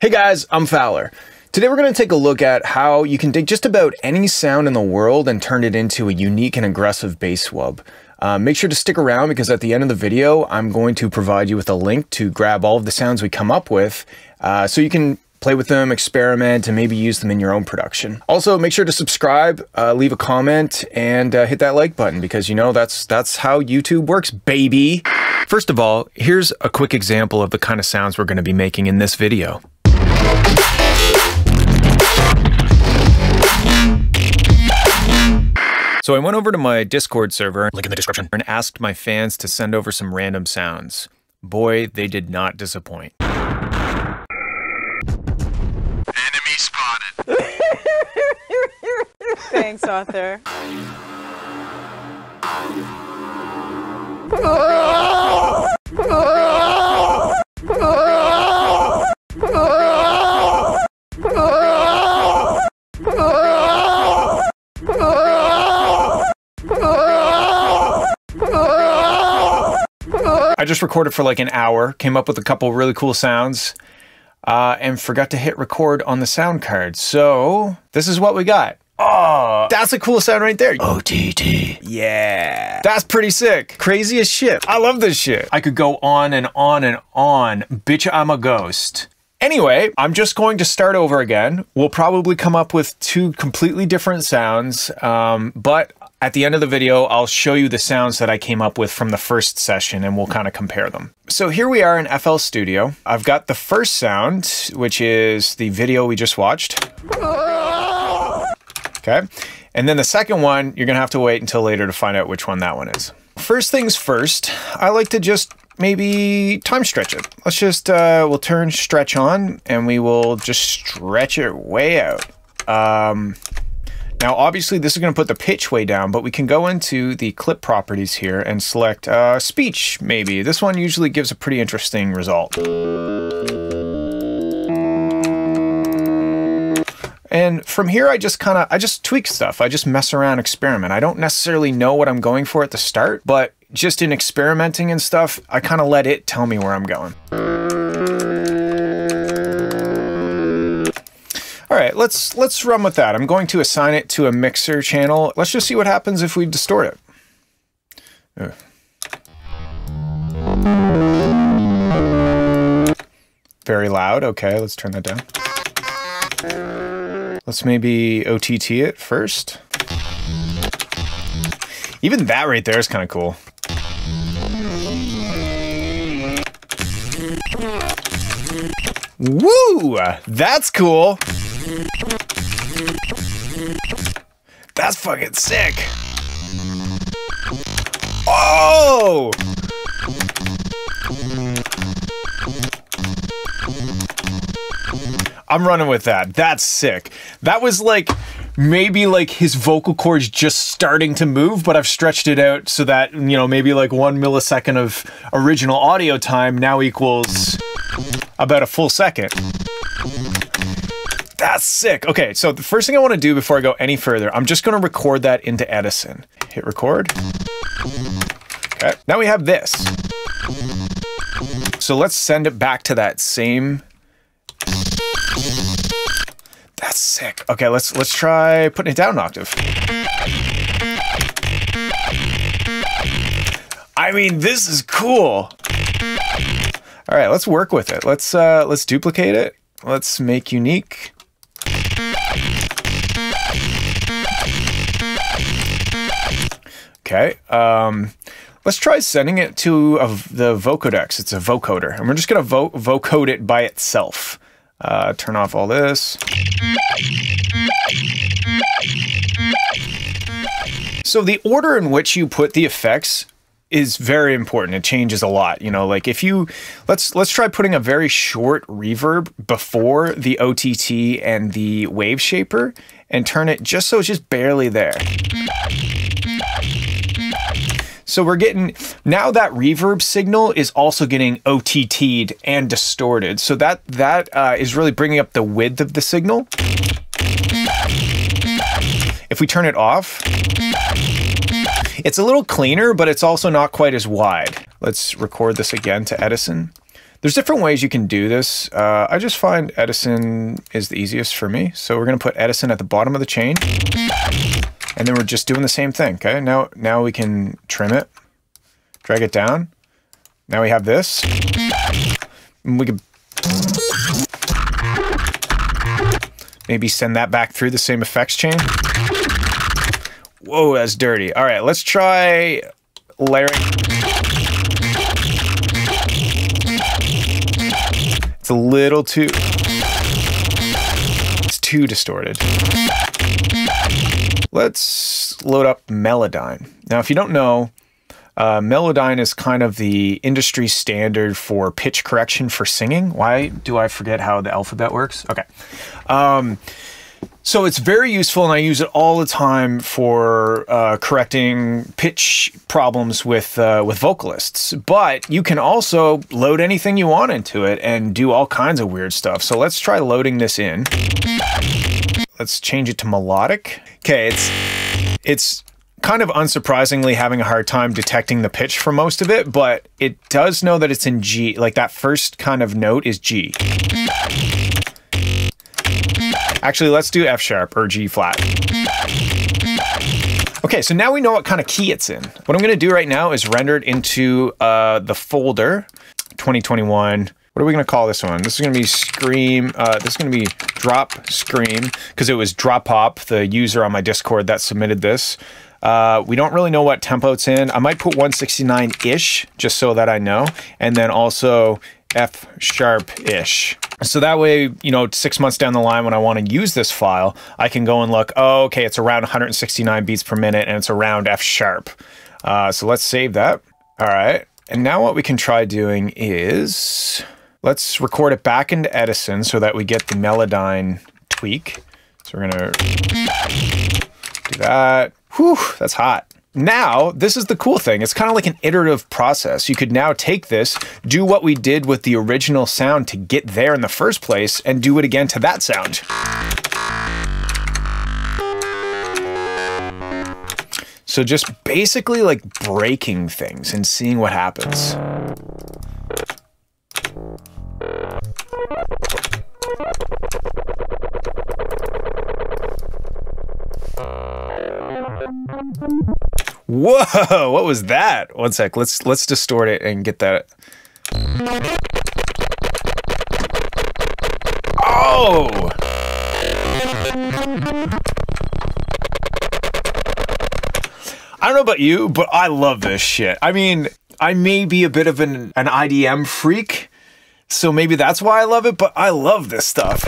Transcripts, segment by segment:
Hey guys, I'm Fowler. Today we're going to take a look at how you can take just about any sound in the world and turn it into a unique and aggressive bass wub. Uh, make sure to stick around because at the end of the video, I'm going to provide you with a link to grab all of the sounds we come up with uh, so you can play with them, experiment, and maybe use them in your own production. Also, make sure to subscribe, uh, leave a comment, and uh, hit that like button because you know that's that's how YouTube works, baby. First of all, here's a quick example of the kind of sounds we're going to be making in this video. So I went over to my Discord server, link in the description, and asked my fans to send over some random sounds. Boy, they did not disappoint. Enemy spotted. Thanks, Arthur. I just recorded for like an hour, came up with a couple really cool sounds, uh, and forgot to hit record on the sound card. So this is what we got. Oh, that's a cool sound right there. OTT. Yeah. That's pretty sick. Crazy as shit. I love this shit. I could go on and on and on. Bitch, I'm a ghost. Anyway, I'm just going to start over again. We'll probably come up with two completely different sounds, um, but at the end of the video, I'll show you the sounds that I came up with from the first session and we'll kind of compare them. So here we are in FL Studio. I've got the first sound, which is the video we just watched. Okay. And then the second one, you're going to have to wait until later to find out which one that one is. First things first, I like to just maybe time stretch it. Let's just, uh, we'll turn stretch on and we will just stretch it way out. Um, now, obviously, this is going to put the pitch way down, but we can go into the clip properties here and select uh, speech, maybe. This one usually gives a pretty interesting result. And from here, I just kind of, I just tweak stuff. I just mess around, experiment. I don't necessarily know what I'm going for at the start, but just in experimenting and stuff, I kind of let it tell me where I'm going. All right, let's let's run with that. I'm going to assign it to a mixer channel. Let's just see what happens if we distort it. Ugh. Very loud. Okay, let's turn that down. Let's maybe OTT it first. Even that right there is kind of cool. Woo! That's cool. That's fucking sick. Oh! I'm running with that. That's sick. That was like maybe like his vocal cords just starting to move, but I've stretched it out so that, you know, maybe like one millisecond of original audio time now equals about a full second. That's sick. Okay, so the first thing I want to do before I go any further, I'm just going to record that into Edison. Hit record. Okay, now we have this. So let's send it back to that same. That's sick. Okay, let's let's try putting it down an octave. I mean, this is cool. All right, let's work with it. Let's uh, let's duplicate it. Let's make unique. Okay. Um, let's try sending it to a, the vocodex. It's a vocoder, and we're just gonna vo vocode it by itself. Uh, turn off all this. So the order in which you put the effects is very important. It changes a lot. You know, like if you let's let's try putting a very short reverb before the OTT and the wave shaper and turn it just so it's just barely there. So we're getting now that reverb signal is also getting OTT'd and distorted. So that that uh, is really bringing up the width of the signal. If we turn it off, it's a little cleaner, but it's also not quite as wide. Let's record this again to Edison. There's different ways you can do this. Uh, I just find Edison is the easiest for me. So we're going to put Edison at the bottom of the chain. And then we're just doing the same thing, okay? Now, now we can trim it, drag it down. Now we have this. And we can maybe send that back through the same effects chain. Whoa, that's dirty. All right, let's try layering. It's a little too... It's too distorted. Let's load up Melodyne. Now, if you don't know, uh, Melodyne is kind of the industry standard for pitch correction for singing. Why do I forget how the alphabet works? Okay. Um, so it's very useful, and I use it all the time for uh, correcting pitch problems with uh, with vocalists. But you can also load anything you want into it and do all kinds of weird stuff. So let's try loading this in. Let's change it to melodic. Okay, it's it's kind of unsurprisingly having a hard time detecting the pitch for most of it, but it does know that it's in G. Like that first kind of note is G. Actually, let's do F sharp or G flat. Okay, so now we know what kind of key it's in. What I'm going to do right now is render it into uh, the folder 2021. What are we going to call this one? This is going to be Scream. Uh, this is going to be Drop Scream because it was Drop Pop, the user on my Discord that submitted this. Uh, we don't really know what tempo it's in. I might put 169-ish just so that I know. And then also F sharp-ish. So that way, you know, six months down the line when I want to use this file, I can go and look, oh, okay, it's around 169 beats per minute and it's around F sharp. Uh, so let's save that. All right. And now what we can try doing is, let's record it back into Edison so that we get the Melodyne tweak. So we're to do that. Whew, that's hot. Now, this is the cool thing. It's kind of like an iterative process. You could now take this, do what we did with the original sound to get there in the first place, and do it again to that sound. So just basically like breaking things and seeing what happens. Whoa, what was that? One sec, let's let's distort it and get that. Oh! I don't know about you, but I love this shit. I mean, I may be a bit of an, an IDM freak, so maybe that's why I love it, but I love this stuff.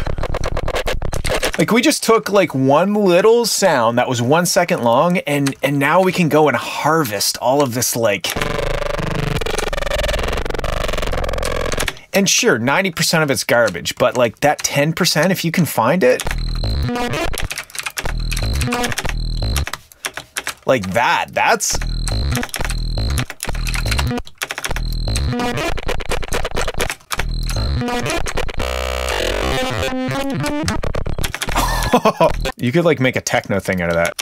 Like we just took like one little sound that was one second long and and now we can go and harvest all of this like And sure, 90% of it's garbage, but like that 10% if you can find it like that, that's you could like make a techno thing out of that.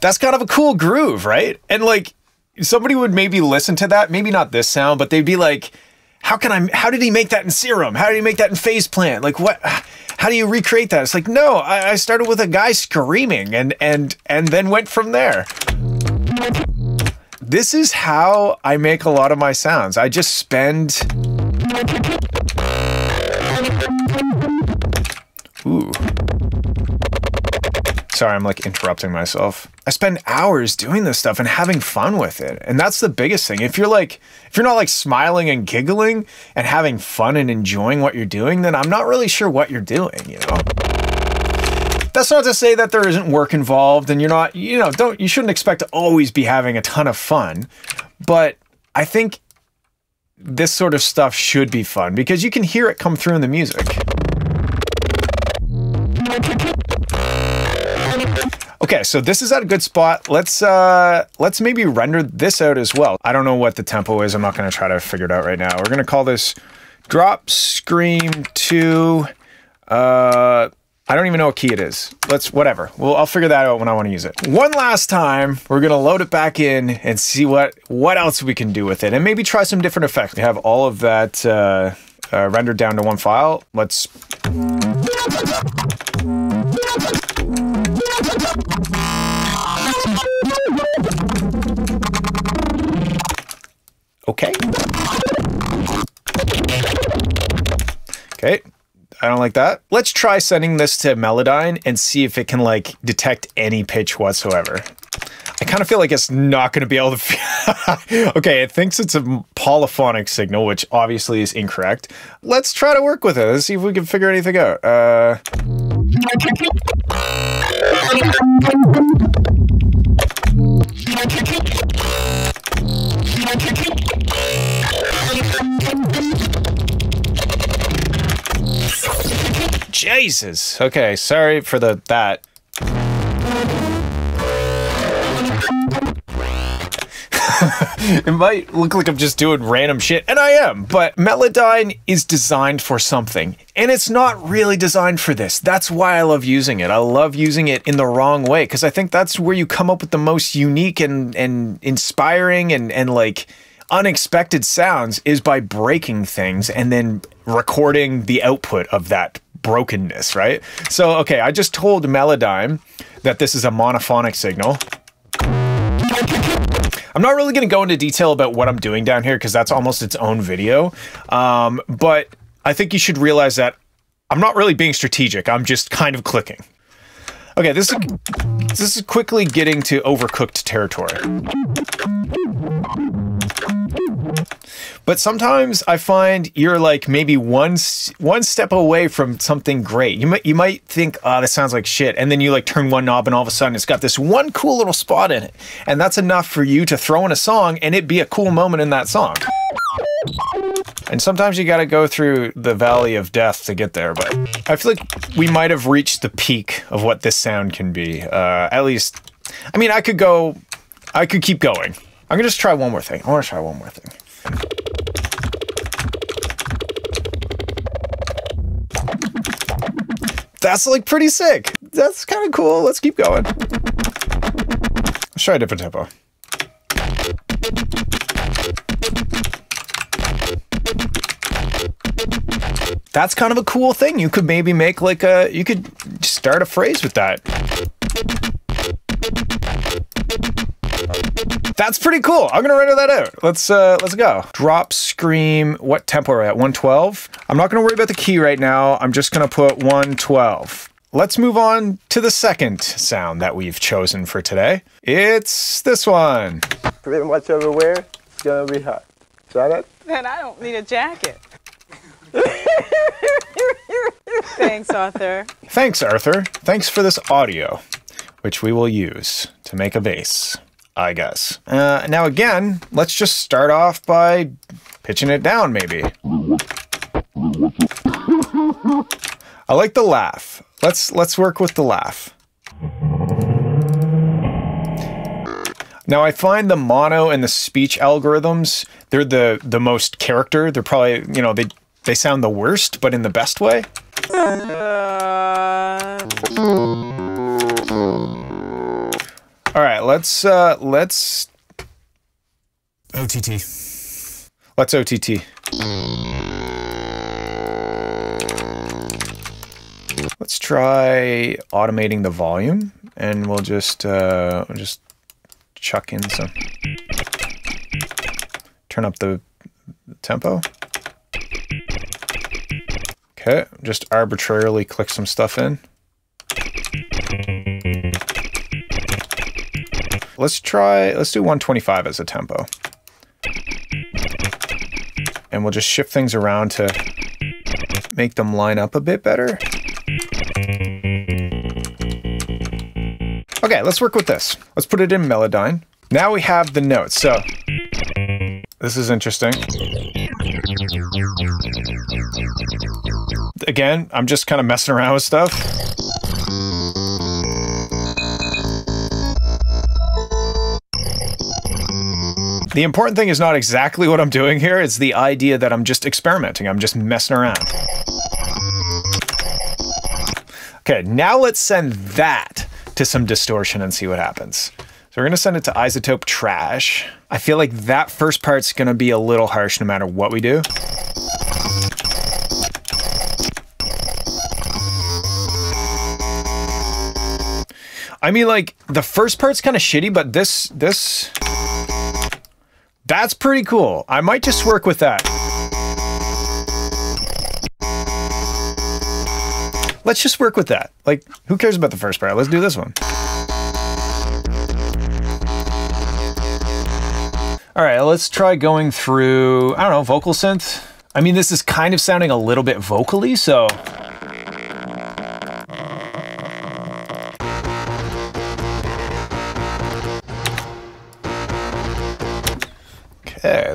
That's kind of a cool groove, right? And like somebody would maybe listen to that, maybe not this sound, but they'd be like, how can I, how did he make that in Serum? How did he make that in Phase Plant? Like what, how do you recreate that? It's like, no, I, I started with a guy screaming and, and, and then went from there. This is how I make a lot of my sounds. I just spend Ooh. Sorry, I'm like interrupting myself. I spend hours doing this stuff and having fun with it. And that's the biggest thing. If you're like, if you're not like smiling and giggling and having fun and enjoying what you're doing, then I'm not really sure what you're doing, you know? That's not to say that there isn't work involved and you're not, you know, don't, you shouldn't expect to always be having a ton of fun. But I think this sort of stuff should be fun because you can hear it come through in the music. Okay, so this is at a good spot. Let's uh, let's maybe render this out as well. I don't know what the tempo is. I'm not going to try to figure it out right now. We're going to call this drop scream two. uh, I don't even know what key it is. Let's, whatever. Well, I'll figure that out when I want to use it. One last time, we're going to load it back in and see what, what else we can do with it and maybe try some different effects. We have all of that uh, uh, rendered down to one file. Let's Okay. Okay. I don't like that. Let's try sending this to Melodyne and see if it can like detect any pitch whatsoever. I kind of feel like it's not going to be able to. okay, it thinks it's a polyphonic signal, which obviously is incorrect. Let's try to work with it. Let's see if we can figure anything out. Uh... Jesus. Okay, sorry for the that. it might look like I'm just doing random shit, and I am, but Melodyne is designed for something, and it's not really designed for this. That's why I love using it. I love using it in the wrong way, because I think that's where you come up with the most unique and, and inspiring and, and like unexpected sounds is by breaking things and then recording the output of that brokenness, right? So, okay, I just told Melodyne that this is a monophonic signal. I'm not really going to go into detail about what I'm doing down here because that's almost its own video. Um, but I think you should realize that I'm not really being strategic. I'm just kind of clicking. Okay, this is this is quickly getting to overcooked territory. But sometimes I find you're like maybe one one step away from something great. You might you might think, "Oh, this sounds like shit," and then you like turn one knob, and all of a sudden it's got this one cool little spot in it, and that's enough for you to throw in a song, and it be a cool moment in that song. And sometimes you got to go through the valley of death to get there. But I feel like we might have reached the peak of what this sound can be. Uh, at least, I mean, I could go, I could keep going. I'm gonna just try one more thing. I want to try one more thing. That's like pretty sick. That's kind of cool. Let's keep going. Let's try a different tempo. That's kind of a cool thing. You could maybe make like a, you could start a phrase with that. That's pretty cool. I'm gonna render that out. Let's uh, let's go. Drop, scream. What tempo are we at? 112. I'm not gonna worry about the key right now. I'm just gonna put 112. Let's move on to the second sound that we've chosen for today. It's this one. Pretty much everywhere, it's gonna be hot. Is that it? Then I don't need a jacket. Thanks, Arthur. Thanks, Arthur. Thanks for this audio, which we will use to make a bass. I guess. Uh, now again, let's just start off by pitching it down, maybe. I like the laugh. Let's let's work with the laugh. Now I find the mono and the speech algorithms, they're the the most character. They're probably, you know, they they sound the worst, but in the best way. Let's uh let's OTT. Let's OTT. Let's try automating the volume and we'll just uh we'll just chuck in some turn up the tempo. Okay, just arbitrarily click some stuff in. Let's try, let's do 125 as a tempo. And we'll just shift things around to make them line up a bit better. Okay, let's work with this. Let's put it in Melodyne. Now we have the notes. So this is interesting. Again, I'm just kind of messing around with stuff. The important thing is not exactly what I'm doing here, it's the idea that I'm just experimenting, I'm just messing around. Okay, now let's send that to some distortion and see what happens. So we're gonna send it to iZotope Trash. I feel like that first part's gonna be a little harsh no matter what we do. I mean, like, the first part's kind of shitty, but this, this, that's pretty cool. I might just work with that. Let's just work with that. Like, who cares about the first part? Let's do this one. All right, let's try going through, I don't know, VocalSynth. I mean, this is kind of sounding a little bit vocally, so.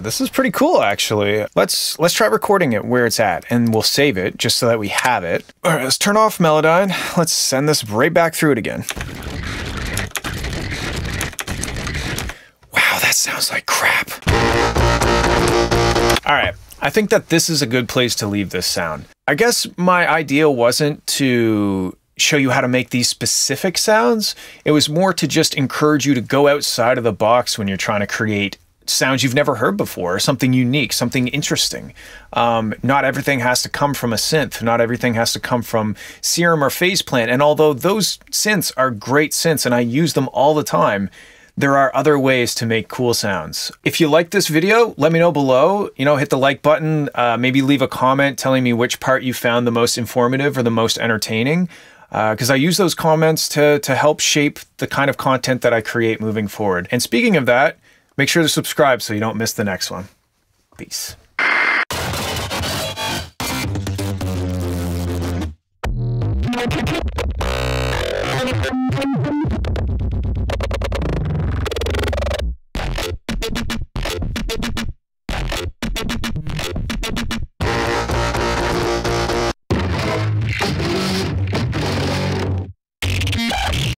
This is pretty cool actually. Let's let's try recording it where it's at and we'll save it just so that we have it. All right, let's turn off Melodyne. Let's send this right back through it again. Wow, that sounds like crap. All right, I think that this is a good place to leave this sound. I guess my idea wasn't to show you how to make these specific sounds. It was more to just encourage you to go outside of the box when you're trying to create sounds you've never heard before, something unique, something interesting. Um, not everything has to come from a synth. Not everything has to come from Serum or Phase Plant. And although those synths are great synths and I use them all the time, there are other ways to make cool sounds. If you like this video, let me know below. You know, hit the like button, uh, maybe leave a comment telling me which part you found the most informative or the most entertaining because uh, I use those comments to, to help shape the kind of content that I create moving forward. And speaking of that, Make sure to subscribe so you don't miss the next one. Peace.